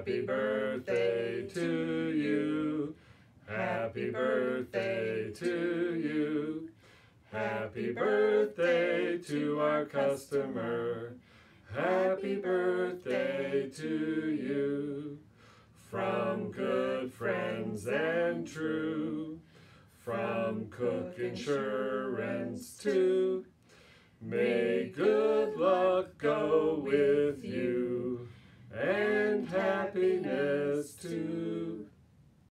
Happy birthday to you. Happy birthday to you. Happy birthday to our customer. Happy birthday to you. From good friends and true. From Cook Insurance too. May good luck go with you happiness too.